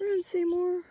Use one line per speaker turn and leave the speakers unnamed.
Run, Seymour.